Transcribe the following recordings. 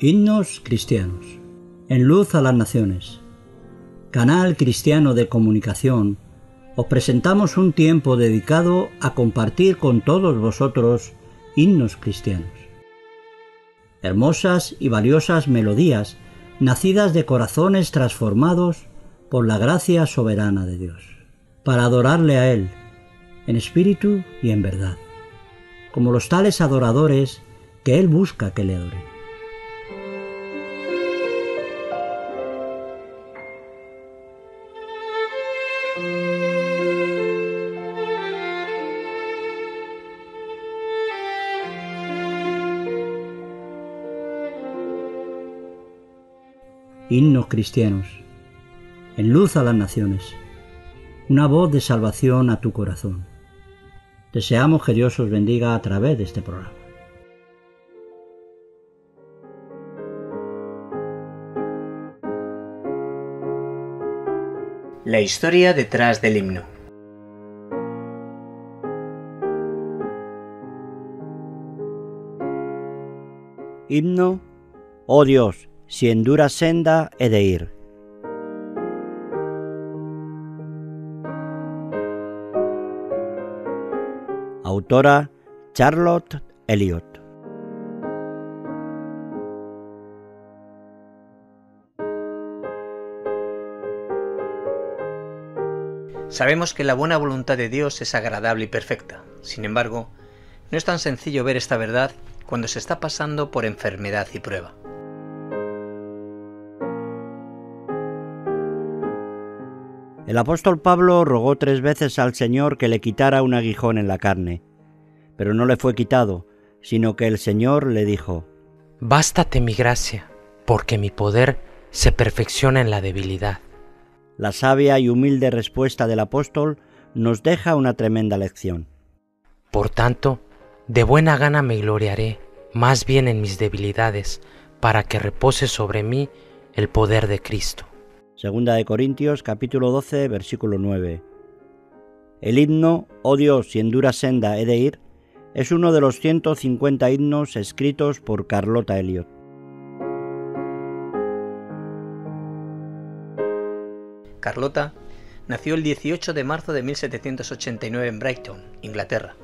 Himnos cristianos. En luz a las naciones. Canal cristiano de comunicación, os presentamos un tiempo dedicado a compartir con todos vosotros himnos cristianos. Hermosas y valiosas melodías nacidas de corazones transformados por la gracia soberana de Dios, para adorarle a Él, en espíritu y en verdad, como los tales adoradores que Él busca que le adoren. himnos cristianos, en luz a las naciones, una voz de salvación a tu corazón. Deseamos que Dios os bendiga a través de este programa. La historia detrás del himno. Himno, oh Dios, si en dura senda he de ir. Autora Charlotte Elliot. Sabemos que la buena voluntad de Dios es agradable y perfecta. Sin embargo, no es tan sencillo ver esta verdad cuando se está pasando por enfermedad y prueba. El apóstol Pablo rogó tres veces al Señor que le quitara un aguijón en la carne, pero no le fue quitado, sino que el Señor le dijo, Bástate mi gracia, porque mi poder se perfecciona en la debilidad. La sabia y humilde respuesta del apóstol nos deja una tremenda lección. Por tanto, de buena gana me gloriaré, más bien en mis debilidades, para que repose sobre mí el poder de Cristo. Segunda de Corintios capítulo 12 versículo 9. El himno Oh Dios, si en dura senda he de ir, es uno de los 150 himnos escritos por Carlota Elliot. Carlota nació el 18 de marzo de 1789 en Brighton, Inglaterra.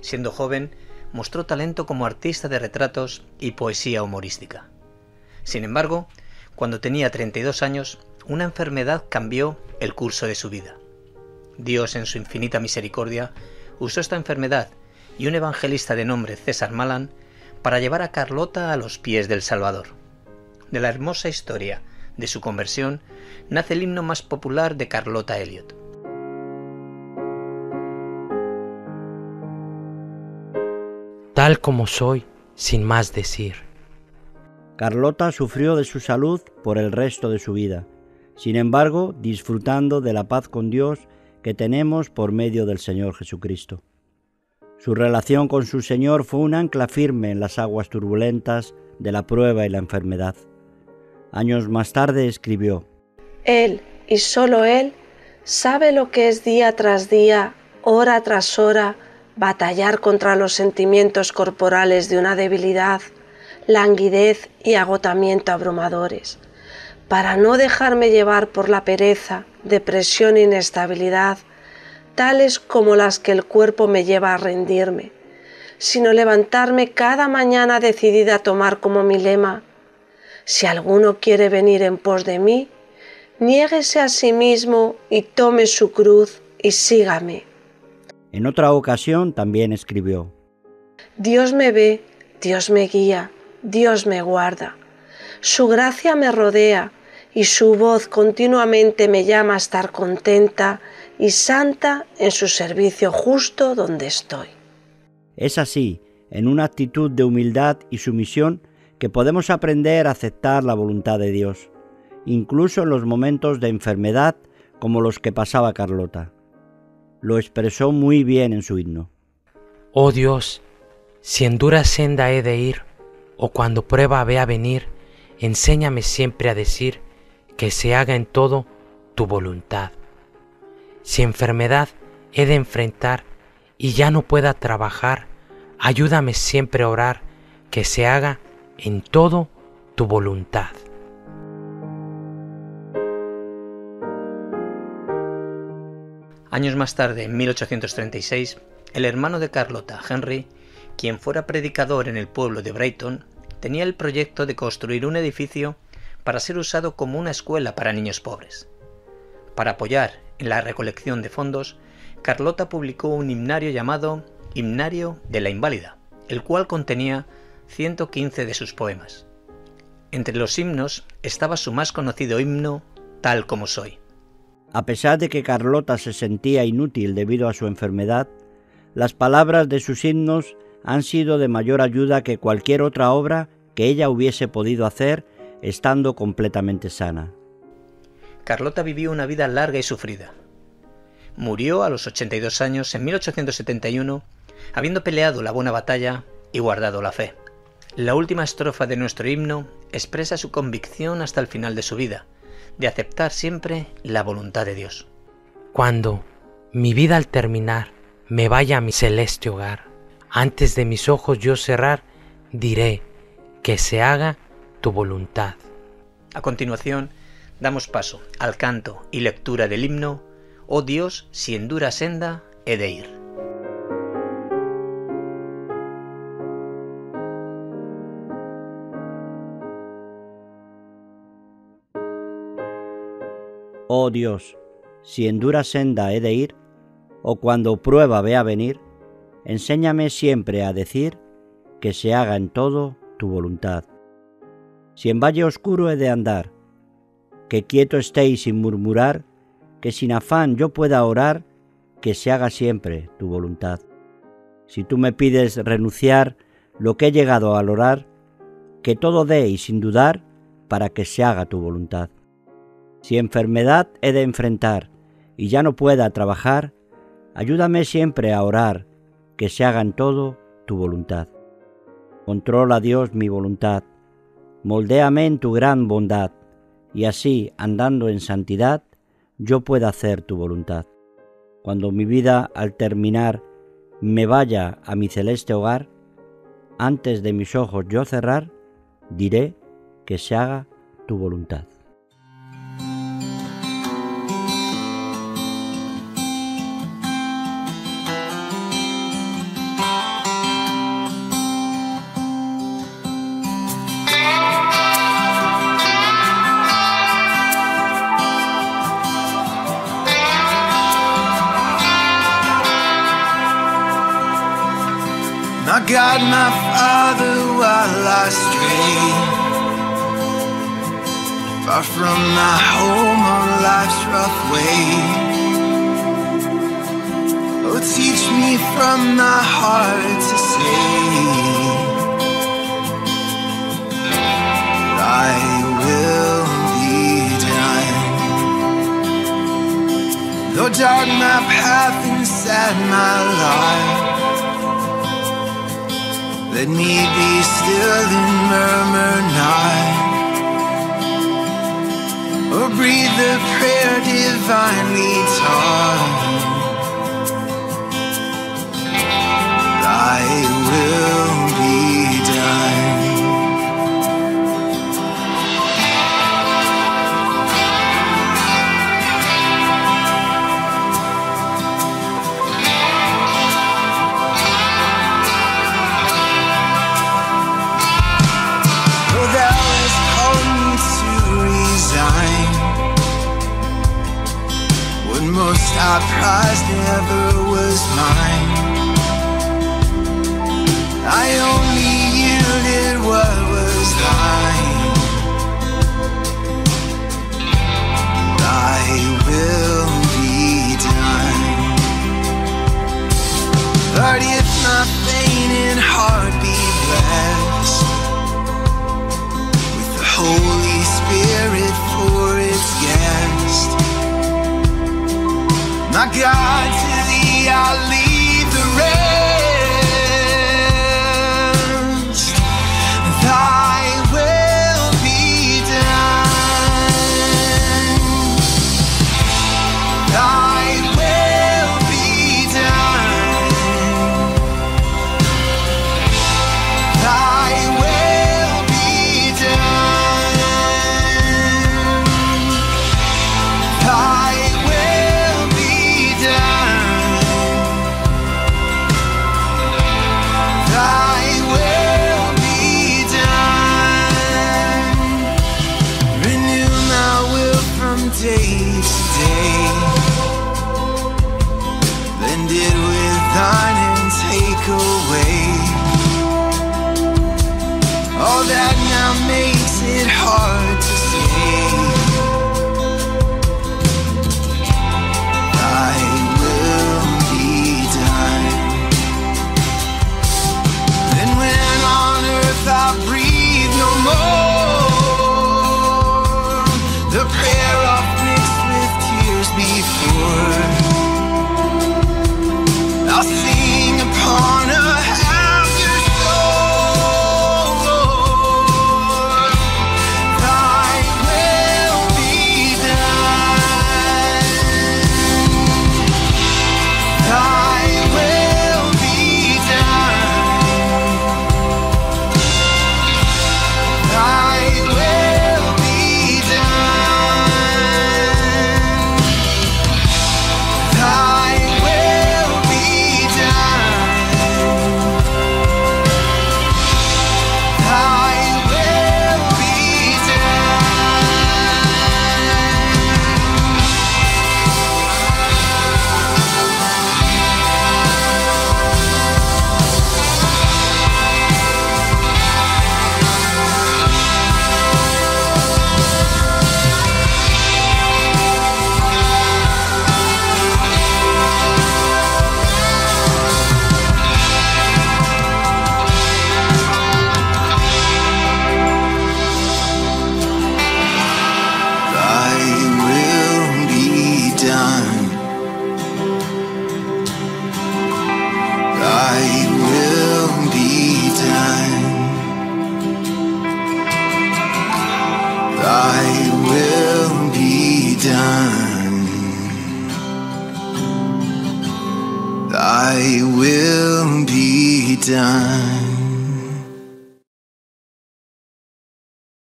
Siendo joven, mostró talento como artista de retratos y poesía humorística. Sin embargo, cuando tenía 32 años, una enfermedad cambió el curso de su vida. Dios, en su infinita misericordia, usó esta enfermedad y un evangelista de nombre César Malan para llevar a Carlota a los pies del Salvador. De la hermosa historia de su conversión nace el himno más popular de Carlota Elliot. Tal como soy, sin más decir. Carlota sufrió de su salud por el resto de su vida, sin embargo disfrutando de la paz con Dios que tenemos por medio del Señor Jesucristo. Su relación con su Señor fue un ancla firme en las aguas turbulentas de la prueba y la enfermedad. Años más tarde escribió, Él, y solo Él, sabe lo que es día tras día, hora tras hora, batallar contra los sentimientos corporales de una debilidad languidez y agotamiento abrumadores, para no dejarme llevar por la pereza, depresión e inestabilidad, tales como las que el cuerpo me lleva a rendirme, sino levantarme cada mañana decidida a tomar como mi lema, si alguno quiere venir en pos de mí, niéguese a sí mismo y tome su cruz y sígame. En otra ocasión también escribió, Dios me ve, Dios me guía, Dios me guarda. Su gracia me rodea y su voz continuamente me llama a estar contenta y santa en su servicio justo donde estoy. Es así, en una actitud de humildad y sumisión, que podemos aprender a aceptar la voluntad de Dios, incluso en los momentos de enfermedad como los que pasaba Carlota. Lo expresó muy bien en su himno. Oh Dios, si en dura senda he de ir, o cuando prueba vea venir, enséñame siempre a decir que se haga en todo tu voluntad. Si enfermedad he de enfrentar y ya no pueda trabajar, ayúdame siempre a orar que se haga en todo tu voluntad. Años más tarde, en 1836, el hermano de Carlota, Henry, quien fuera predicador en el pueblo de Brighton, tenía el proyecto de construir un edificio para ser usado como una escuela para niños pobres. Para apoyar en la recolección de fondos, Carlota publicó un himnario llamado Himnario de la Inválida, el cual contenía 115 de sus poemas. Entre los himnos estaba su más conocido himno, Tal como soy. A pesar de que Carlota se sentía inútil debido a su enfermedad, las palabras de sus himnos han sido de mayor ayuda que cualquier otra obra que ella hubiese podido hacer estando completamente sana. Carlota vivió una vida larga y sufrida. Murió a los 82 años en 1871, habiendo peleado la buena batalla y guardado la fe. La última estrofa de nuestro himno expresa su convicción hasta el final de su vida, de aceptar siempre la voluntad de Dios. Cuando mi vida al terminar me vaya a mi celeste hogar, antes de mis ojos yo cerrar, diré que se haga tu voluntad. A continuación, damos paso al canto y lectura del himno, Oh Dios, si en dura senda he de ir. Oh Dios, si en dura senda he de ir, o cuando prueba vea venir, enséñame siempre a decir que se haga en todo tu voluntad. Si en valle oscuro he de andar, que quieto estéis sin murmurar, que sin afán yo pueda orar, que se haga siempre tu voluntad. Si tú me pides renunciar lo que he llegado a orar, que todo dé y sin dudar, para que se haga tu voluntad. Si enfermedad he de enfrentar y ya no pueda trabajar, ayúdame siempre a orar, que se haga en todo tu voluntad. Controla Dios mi voluntad, moldéame en tu gran bondad, y así, andando en santidad, yo pueda hacer tu voluntad. Cuando mi vida al terminar me vaya a mi celeste hogar, antes de mis ojos yo cerrar, diré que se haga tu voluntad. God, my Father, while I stray far from my home on life's rough way. Oh, teach me from my heart to say, Thy will be done. Though dark my path and sad my life. Let me be still and murmur not. Or breathe the prayer divinely taught. Thy will our prize never was mine. I only yielded what was thine. Thy will be done. Lord, if my fainting heart be blessed with the Holy Spirit My God, day.